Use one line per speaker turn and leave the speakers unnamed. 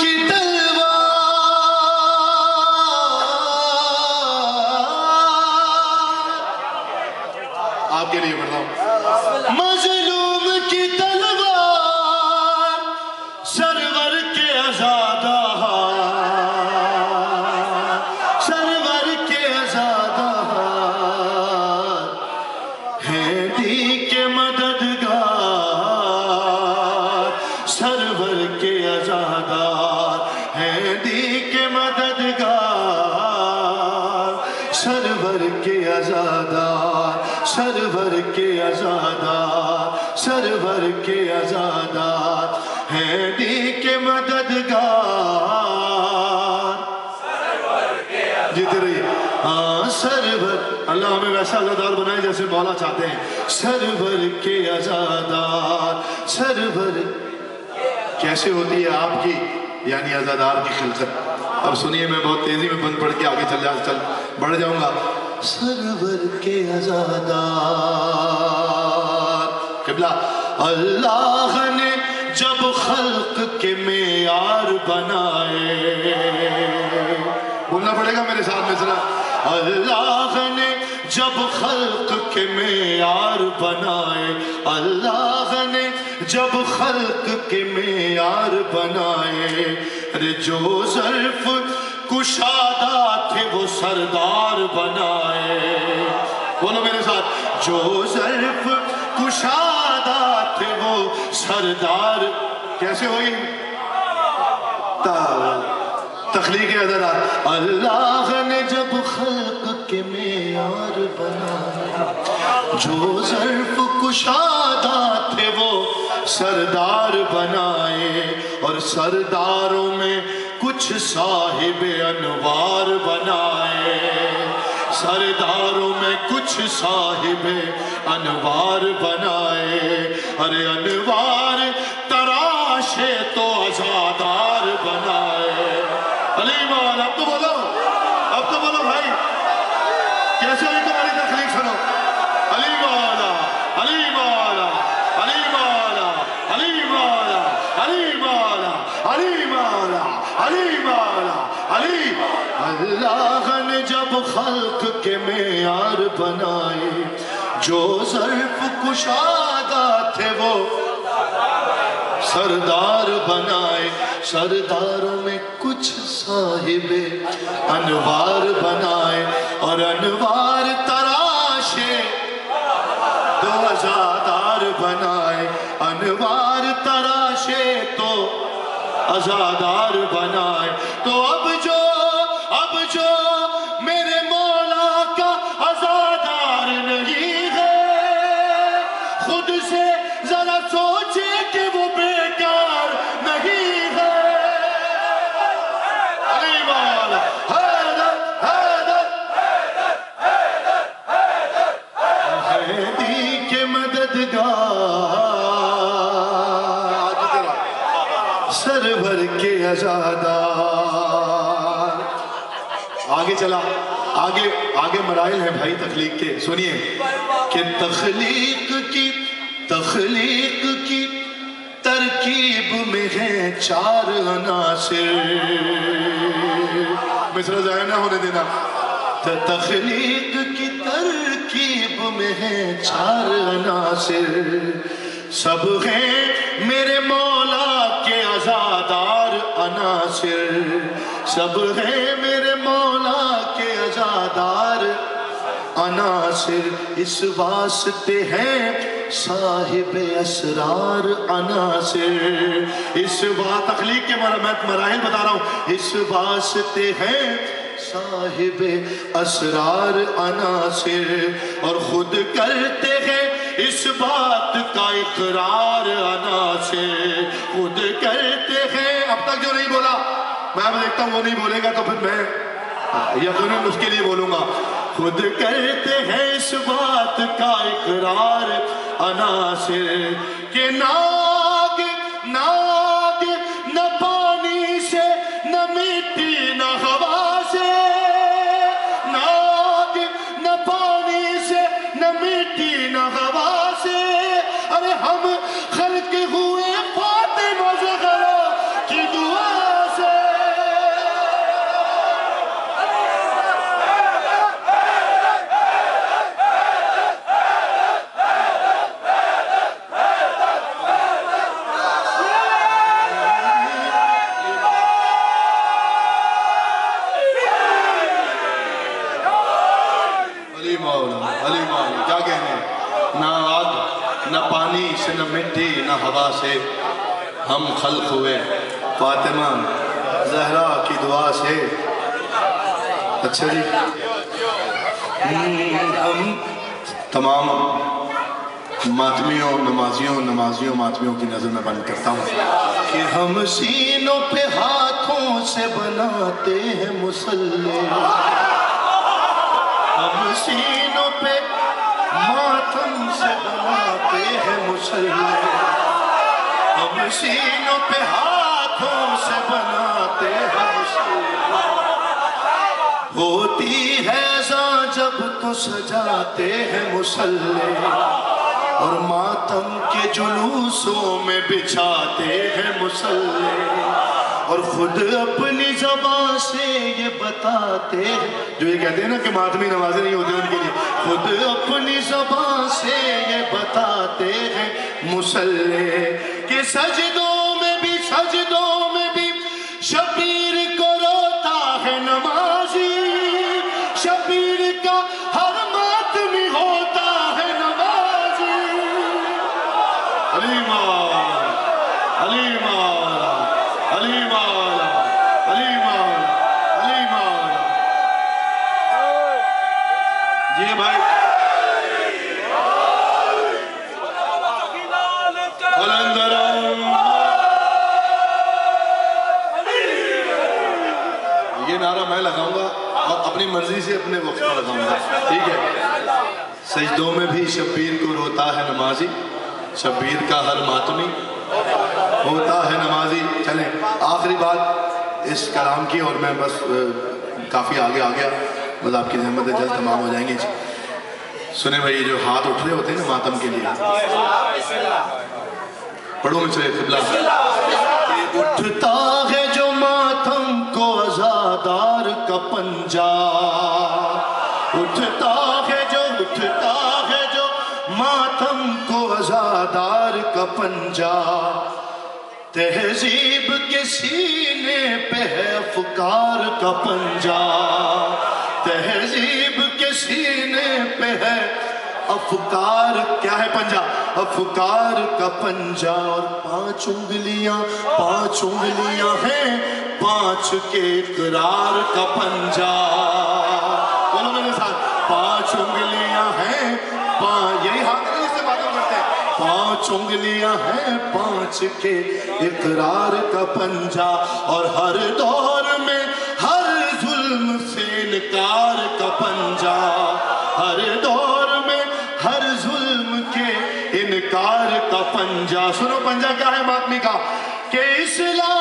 کی سرور کے ازادار سرور کے ازادار سرور کے ازادار ہیں دی کے مددگار۔ جیتے ہاں سرور، اللہ ہمیں ویسا ازادار بنائے جیسے مولا چاہتے ہیں۔ سرور کے ازادار سرور۔ کیسے ہوتی ہے آپ کی؟ یعنی ازادار کی خلقت۔ اب سنیے، میں بہت تیزی میں بند پڑھ کے آگے چل جا چل۔ بڑھ جاؤں گا۔ سرور کے ازادار قبلہ۔ اللہ نے جب خلق کے معیار بنائے۔ بولنا پڑے گا میرے ساتھ مصرا اللہ نے جب خلق کے معیار بنائے۔ اللہ نے جب خلق کے معیار بنائے۔ ارے جو ظرف کشادہ تھے وہ سردار بنائے۔ بولو میرے ساتھ، جو ظرف کشادہ تھے وہ سردار کیسے ہوئی؟ تخلیق ادرات اللہ نے جب خلق کے معیار بنایا جو ظرف کشادہ تھے وہ سردار بنائے۔ اور سرداروں میں کچھ صاحب انوار بنائے۔ سرداروں میں کچھ صاحب انوار بنائے۔ ارے انوار تراشے تو ازادار بنائے علی مان اب تو بولو اب تو بولو بھائی کیسے ہوئی تمہاری تخلیق سنو علی والا علی والا علی والا علی والا علی والا علی والا علی والا علی اللہ نے جب خلق کے معیار بنائے، جو ظرف کشادہ تھے وہ سردار بنائے۔ سرداروں میں کچھ صاحب انوار بنائے اور انوار تراشے تو ازادار بنائے۔ انوار تراشے تو ازادار بنائے۔ تو اب جو سرور آگے چلا۔ آگے آگے مرائل ہیں بھائی تخلیق کے۔ سنیے۔ کہ تخلیق کی تخلیق کی ترکیب میں ہے چار عناصر۔ مصر ضائع نہ ہونے دینا۔ تخلیق کی ترکیب میں ہے چار عناصر۔ سب ہیں میرے مولا کے ازادار عناصر سب ہیں میرے مولا کے ازادار عناصر اس واسطے ہیں صاحب اسرار عناصر اس وا تخلیق کے مراحل بتا رہا ہوں اس واسطے ہیں صاحب اسرار عناصر اور خود کرتے ہیں اس بات کا اقرار عناصر خود کرتے ہیں۔ اب تک جو نہیں بولا، میں اب دیکھتا ہوں وہ نہیں بولے گا تو پھر میں یقیناً اس کے لیے بولوں گا۔ خود کہتے ہیں اس بات کا اقرار عناصر کہ نام مولا علی مولا کیا کہنے؟ ہیں نہ آگ، نہ پانی سے نہ مٹی، نہ ہوا سے ہم خلق ہوئے۔ فاطمہ زہرہ کی دعا سے۔ اچھا جی۔ تمام ماتمیوں، نمازیوں نمازیوں، ماتمیوں کی نظر میں بند کرتا ہوں۔ کہ ہم سینوں پہ ہاتھوں سے بناتے ہیں مسلح ہم سینوں پہ ماتم سے بناتے ہیں مسلح ہم سینوں پہ ہاتھوں سے بناتے ہیں مسلح ہوتی ہے جب تو سجاتے ہیں مسلح اور ماتم کے جلوسوں میں بچھاتے ہیں مسلح اور خود اپنی زبان سے یہ بتاتے ہیں۔ جو یہ کہتے ہیں نا کہ ماتمی نمازیں نہیں ہوتے ان کے لیے۔ خود اپنی زبان سے یہ بتاتے ہیں۔ مسلح کہ سجدوں میں بھی، سجدوں میں بھی شبیر کو روتا ہے نمازی۔ شبیر جی بھائی۔ یہ نعرہ میں لگاؤں گا اور اپنی مرضی سے اپنے وقت پر لگاؤں گا۔ ٹھیک ہے۔ سجدوں میں بھی شبیر کو روتا ہے نمازی۔ شبیر کا ہر ماتمی ہوتا ہے نمازی۔ چلیں، آخری بات اس کلام کی اور میں بس کافی آگے آ گیا۔ بس آپ کی زحمت ہے جلد تمام ہو جائیں گے جی۔ سنیں بھائی جو ہاتھ اٹھ رہے ہوتے ہیں نا ماتم کے لیے۔ پڑھو مجھ سے قبلہ۔ اٹھتا ہے جو ماتم کو ازادار کا پنجا۔ اٹھتا ہے جو، اٹھتا ہے جو ماتم کو ازادار کا پنجا۔ تہذیب کے سینے پہ ہے افکار کا پنجا۔ تہذیب کے سینے پہ ہے۔ افکار کیا ہے پنجا؟ افکار کا پنجا اور پانچ انگلیاں پانچ انگلیاں ہیں۔ پانچ کے اقرار کا پنجا۔ بولو میرے ساتھ، پانچ انگلیاں ہیں۔ پانچ یہی ہاتھ نہیں اس سے باتیں کرتے ہیں۔ پانچ انگلیاں ہیں، پانچ کے اقرار کا پنجا۔ اور ہر دور سے کا پنجا۔ ہر دور میں ہر ظلم کے انکار کا پنجا۔ سنو پنجا کیا ہے ماتمی کا کہ اسلام